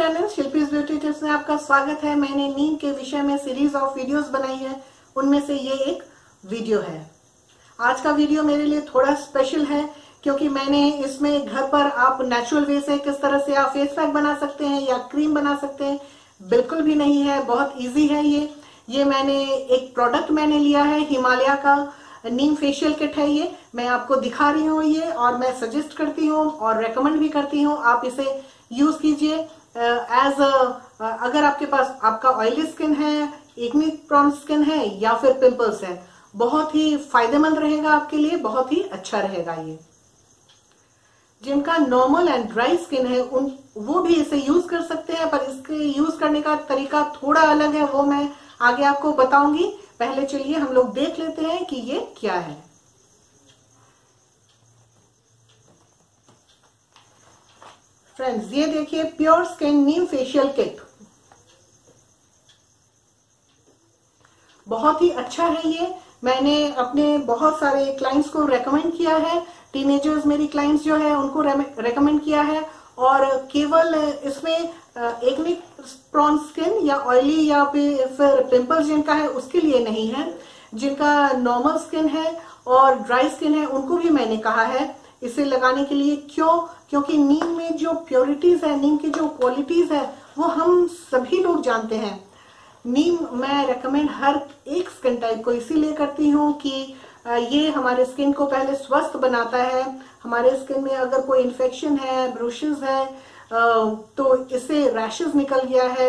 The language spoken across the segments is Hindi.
चैनल शिल्पीज ब्यूटी टिप्स में आपका स्वागत है। मैंने नीम के विषय में सीरीज़ ऑफ़ वीडियोस बनाई है। उनमें से ये एक वीडियो है। आज का वीडियो मेरे लिए थोड़ा स्पेशल है, क्योंकि मैंने इसमें घर पर आप नेचुरल वे से किस तरह से आप फेस पैक बना सकते हैं या क्रीम बना सकते हैं, बिल्कुल भी नहीं है। बहुत ईजी है ये। ये मैंने एक प्रोडक्ट मैंने लिया है, हिमालय का नीम फेशियल किट है ये। मैं आपको दिखा रही हूँ ये और मैं सजेस्ट करती हूँ और रेकमेंड भी करती हूँ। आप इसे यूज़ कीजिए। एज अगर आपके पास, आपका ऑयली स्किन है एकनी प्रॉन स्किन है, या फिर पिंपल्स है, बहुत ही फ़ायदेमंद रहेगा आपके लिए, बहुत ही अच्छा रहेगा ये। जिनका नॉर्मल एंड ड्राई स्किन है, उन, वो भी इसे यूज़ कर सकते हैं, पर इसके यूज़ करने का तरीका थोड़ा अलग है, वो मैं आगे आपको बताऊँगी। पहले चलिए हम लोग देख लेते हैं कि ये क्या है। फ्रेंड्स ये देखिए pure skin neem facial kit बहुत ही अच्छा है ये. मैंने अपने बहुत सारे क्लाइंट्स को रेकमेंड किया है. टीनेजर्स मेरी क्लाइंट्स जो है, उनको रेकमेंड किया है. और केवल इसमें एक प्रॉन स्किन या ऑयली या फिर पिंपल्स जिनका है, उसके लिए नहीं है. जिनका नॉर्मल स्किन है और ड्राई स्किन है, उनको भी मैंने कहा है. इसे लगाने के लिए क्यों? क्योंकि नीम में जो प्योरिटीज है नीम की जो क्वालिटीज है, वो हम सभी लोग जानते हैं। नीम मैं रेकमेंड हर एक स्किन टाइप को इसीलिए करती हूँ कि ये हमारे स्किन को पहले स्वस्थ बनाता है। हमारे स्किन में अगर कोई इन्फेक्शन है ब्रूशेज है तो इससे रैशेज निकल गया है।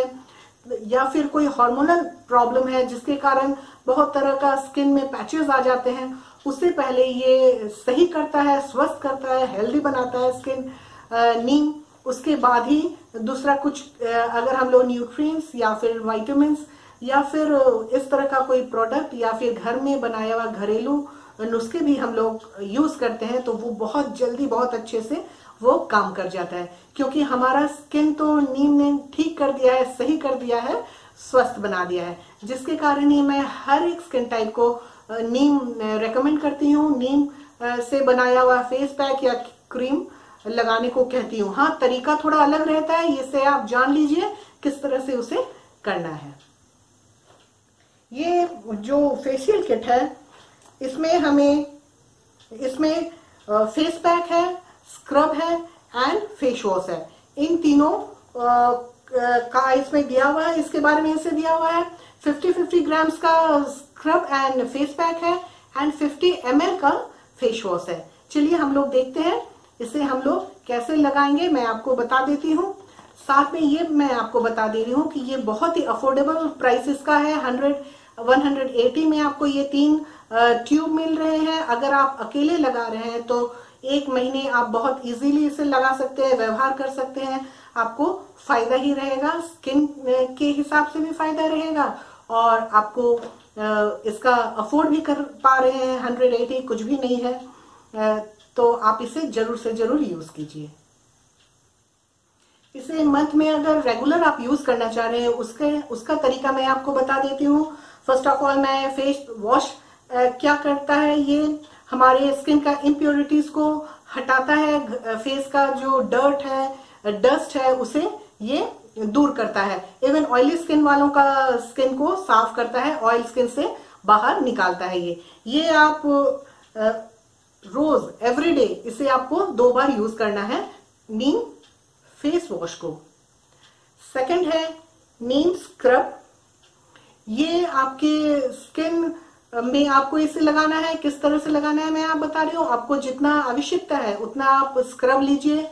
या फिर कोई हार्मोनल प्रॉब्लम है, जिसके कारण बहुत तरह का स्किन में पैचेस आ जाते हैं। उससे पहले ये सही करता है, स्वस्थ करता है हेल्दी बनाता है स्किन नीम। उसके बाद ही दूसरा कुछ अगर हम लोग न्यूट्रिएंट्स या फिर वाइटामिन या फिर इस तरह का कोई प्रोडक्ट या फिर घर में बनाया हुआ घरेलू नुस्खे भी हम लोग यूज़ करते हैं तो वो बहुत जल्दी, बहुत अच्छे से वो काम कर जाता है। क्योंकि हमारा स्किन तो नीम ने ठीक कर दिया है, सही कर दिया है, स्वस्थ बना दिया है। जिसके कारण ही मैं हर एक स्किन टाइप को नीम रेकमेंड करती हूँ, नीम से बनाया हुआ फेस पैक या क्रीम लगाने को कहती हूँ। हाँ तरीका थोड़ा अलग रहता है इससे आप जान लीजिए किस तरह से उसे करना है। ये जो फेशियल किट है, इसमें हमें, इसमें फेस पैक है स्क्रब है एंड फेस वॉश है। इन तीनों का इसमें दिया हुआ है, इसके बारे में इसे दिया हुआ है। 50 50 ग्राम्स का स्क्रब एंड फेस पैक है एंड 50 एम का फेस वॉश है। चलिए हम लोग देखते हैं, इसे हम लोग कैसे लगाएँगे, मैं आपको बता देती हूँ। साथ में ये मैं आपको बता दे रही हूँ कि ये बहुत ही अफोर्डेबल प्राइसेस का है हंड्रेड 180 में आपको ये तीन ट्यूब मिल रहे हैं। अगर आप अकेले लगा रहे हैं तो एक महीने आप बहुत इजीली इसे लगा सकते हैं, व्यवहार कर सकते हैं। आपको फ़ायदा ही रहेगा स्किन के हिसाब से भी फ़ायदा रहेगा, और आपको इसका अफोर्ड भी कर पा रहे हैं 180 कुछ भी नहीं है। तो आप इसे ज़रूर से ज़रूर यूज़ कीजिए। इसे मंथ में अगर रेगुलर आप यूज़ करना चाह रहे हैं, उसके, उसका तरीका मैं आपको बता देती हूँ। फ़र्स्ट ऑफ़ ऑल मैं फेस वॉश क्या करता है, ये हमारे स्किन का इम्प्योरिटीज को हटाता है फेस का जो डर्ट है डस्ट है, उसे ये दूर करता है। इवन ऑयली स्किन वालों का स्किन को साफ़ करता है ऑयल स्किन से बाहर निकालता है ये। ये आप रोज एवरीडे इसे आपको दो बार यूज़ करना है नीम फेस वॉश को। सेकंड है नीम स्क्रब ये आपके स्किन में आपको इसे लगाना है, किस तरह से लगाना है मैं आप बता रही हूँ। आपको जितना आवश्यकता है, उतना आप स्क्रब लीजिए।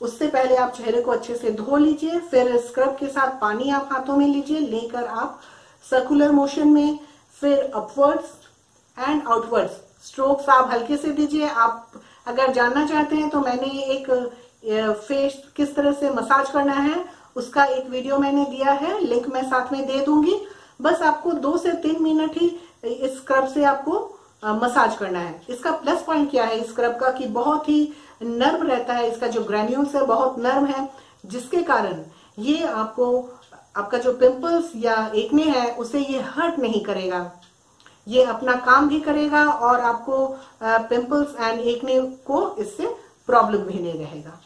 उससे पहले आप चेहरे को अच्छे से धो लीजिए, फिर स्क्रब के साथ पानी आप हाथों में लीजिए, लेकर आप सर्कुलर मोशन में, फिर अपवर्ड्स एंड आउटवर्ड्स स्ट्रोक्स आप हल्के से दीजिए। आप अगर जानना चाहते हैं तो मैंने एक फेस किस तरह से मसाज करना है, उसका एक वीडियो मैंने दिया है। लिंक मैं साथ में दे दूँगी। बस आपको दो से तीन मिनट ही इस स्क्रब से आपको मसाज करना है। इसका प्लस पॉइंट क्या है स्क्रब का कि बहुत ही नर्म रहता है, इसका जो ग्रेन्यूल्स है, बहुत नर्म है, जिसके कारण ये आपको, आपका जो पिंपल्स या एकने है, उसे ये हर्ट नहीं करेगा। ये अपना काम भी करेगा और आपको पिंपल्स एंड एकने को इससे प्रॉब्लम भी नहीं रहेगा।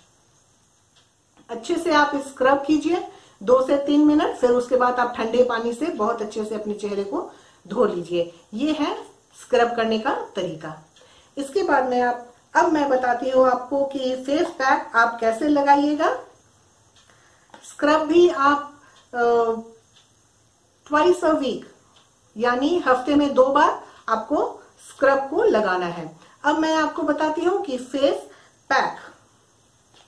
अच्छे से आप स्क्रब कीजिए दो से तीन मिनट, फिर उसके बाद आप ठंडे पानी से बहुत अच्छे से अपने चेहरे को धो लीजिए। ये है स्क्रब करने का तरीका। इसके बाद में आप अब मैं बताती हूँ आपको कि फेस पैक आप कैसे लगाइएगा। स्क्रब भी आप ट्वाइस अ वीक यानी हफ़्ते में दो बार आपको स्क्रब को लगाना है। अब मैं आपको बताती हूँ कि फेस पैक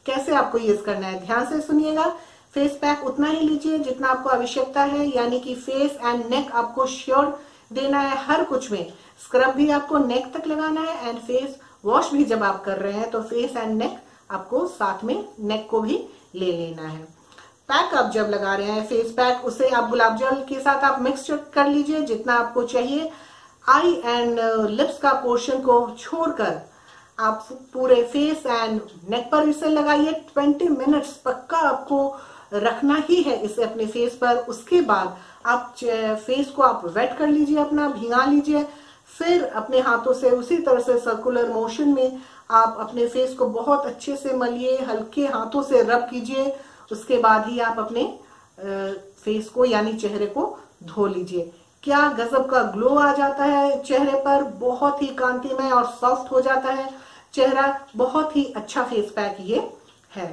कैसे आपको यूज़ करना है। ध्यान से सुनिएगा। फेस पैक उतना ही लीजिए जितना आपको आवश्यकता है, यानी कि फेस एंड नेक आपको श्योर देना है हर कुछ में। स्क्रब भी आपको नेक तक लगाना है एंड फेस वॉश भी जब आप कर रहे हैं तो फेस एंड नेक आपको साथ में नेक को भी ले लेना है। पैक आप जब लगा रहे हैं फेस पैक उसे आप गुलाब जल के साथ आप मिक्स कर लीजिए, जितना आपको चाहिए। आई एंड लिप्स का पोर्शन को छोड़कर आप पूरे फेस एंड नेक पर इसे लगाइए। 20 मिनट्स पक्का आपको रखना ही है इसे अपने फेस पर। उसके बाद आप फेस को आप वेट कर लीजिए, अपना भिंगा लीजिए। फिर अपने हाथों से उसी तरह से सर्कुलर मोशन में आप अपने फेस को बहुत अच्छे से मलिए, हल्के हाथों से रब कीजिए। उसके बाद ही आप अपने फेस को, यानी चेहरे को धो लीजिए। क्या गजब का ग्लो आ जाता है चेहरे पर? बहुत ही कांतिमय और सॉफ्ट हो जाता है चेहरा। बहुत ही अच्छा फेस पैक ये है।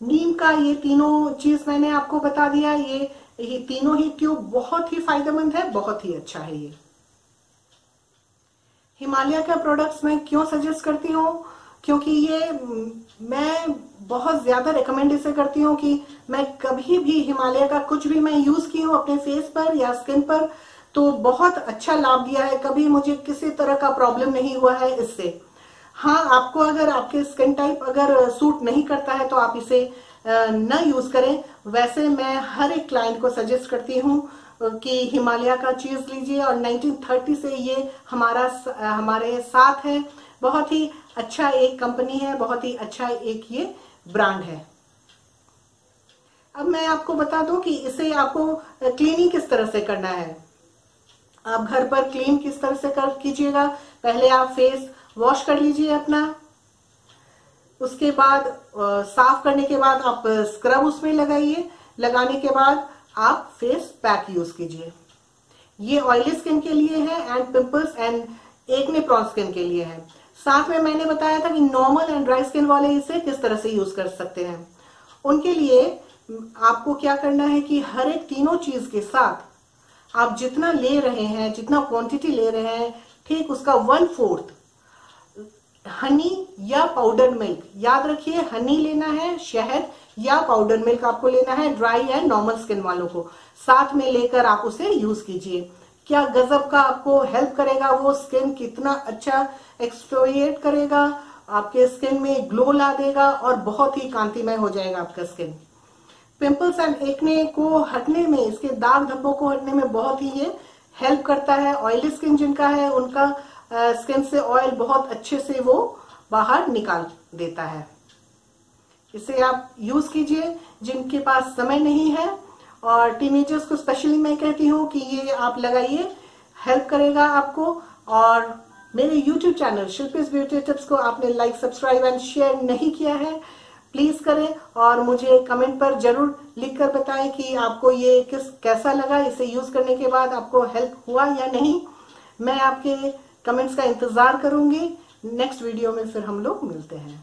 नीम का ये तीनों चीज़ मैंने आपको बता दिया। ये ये तीनों ही ट्यूब बहुत ही फ़ायदेमंद है, बहुत ही अच्छा है ये। हिमालय का प्रोडक्ट्स मैं क्यों सजेस्ट करती हूँ? क्योंकि ये, मैं बहुत ज़्यादा रिकमेंड इसे करती हूँ कि मैं कभी भी हिमालय का कुछ भी मैं यूज़ की हूँ अपने फेस पर या स्किन पर तो बहुत अच्छा लाभ दिया है। कभी मुझे किसी तरह का प्रॉब्लम नहीं हुआ है इससे। हाँ आपको अगर आपके स्किन टाइप अगर सूट नहीं करता है तो आप इसे न यूज़ करें। वैसे मैं हर एक क्लाइंट को सजेस्ट करती हूँ कि हिमालय का चीज़ लीजिए और 1930 से ये हमारा हमारे साथ है। बहुत ही अच्छा एक कंपनी है, बहुत ही अच्छा एक ये ब्रांड है। अब मैं आपको बता दूँ कि इसे आपको क्लीनिंग किस तरह से करना है। आप घर पर क्लीन किस तरह से कर, कीजिएगा। पहले आप फेस वॉश कर लीजिए अपना। उसके बाद साफ़ करने के बाद आप स्क्रब उसमें लगाइए। लगाने के बाद आप फेस पैक यूज़ कीजिए। ये ऑयली स्किन के लिए है and pimples and acne prone skin के लिए है। साथ में मैंने बताया था कि नॉर्मल एंड ड्राई स्किन वाले इसे किस तरह से यूज़ कर सकते हैं। उनके लिए आपको क्या करना है कि हर एक तीनों चीज़ के साथ आप जितना ले रहे हैं, जितना क्वांटिटी ले रहे हैं, ठीक उसका वन फोर्थ हनी या पाउडर मिल्क याद रखिए, हनी लेना है शहद या पाउडर मिल्क आपको लेना है ड्राई एंड नॉर्मल स्किन वालों को। साथ में लेकर आप उसे यूज़ कीजिए। क्या गजब का आपको हेल्प करेगा वो स्किन कितना अच्छा एक्सप्लोएट करेगा, आपके स्किन में ग्लो ला देगा और बहुत ही कांतिमय हो जाएगा आपका स्किन पिंपल्स एंड एकने को हटने में, इसके दाग धब्बों को हटने में बहुत ही ये हेल्प करता है। ऑयली स्किन जिनका है, उनका स्किन से ऑयल बहुत अच्छे से वो बाहर निकाल देता है। इसे आप यूज़ कीजिए, जिनके पास समय नहीं है। और टीनेजर्स को स्पेशली मैं कहती हूँ कि ये आप लगाइए हेल्प करेगा आपको। और मेरे YouTube channel Shilpi's beauty tips को आपने लाइक सब्सक्राइब एंड शेयर नहीं किया है प्लीज़ करें। और मुझे कमेंट पर ज़रूर लिखकर बताएँ कि आपको ये किस, कैसा लगा। इसे यूज़ करने के बाद आपको हेल्प हुआ या नहीं। मैं आपके कमेंट्स का इंतज़ार करूँगी। नेक्स्ट वीडियो में फिर हम लोग मिलते हैं।